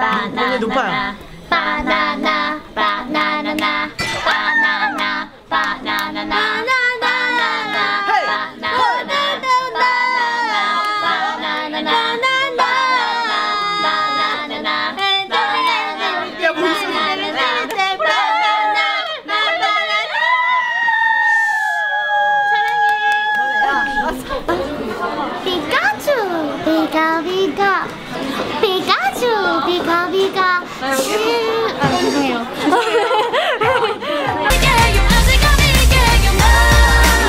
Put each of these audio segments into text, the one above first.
바나나 높아요. 바나나 바나나나 바나나 바나나나 바 피카츄 피카 피카 아 죄송해요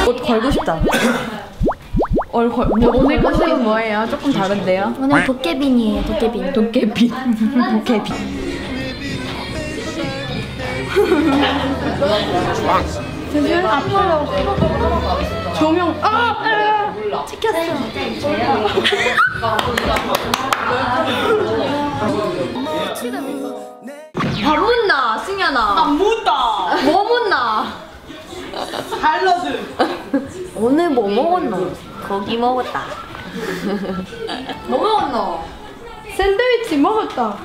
옷 걸고 싶다. 얼 걸. 뭐, 오늘 컨셉은 뭐예요? 조금 다른데요? 오늘 도깨빈이에요 도깨빈 도깨비. 도깨비. 선생님 아파요. 조명. 아! 밥 승현아. 안 묻다. 뭐 묻나? 샐러드. 오늘 뭐 먹었노? 고기 먹었다 뭐 먹었노? 샌드위치 먹었다.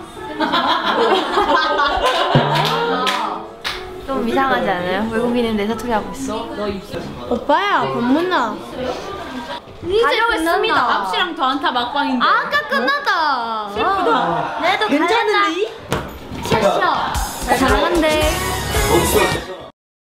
좀 이상하지 않아요? 외국인인데 사투리 하고 있어 오빠야 밥 묻나? 다녀오겠습니다 앞시랑 더한타 막방인데. 아까 끝났다 슬프다. 내도 괜찮은데? 쉬어 我不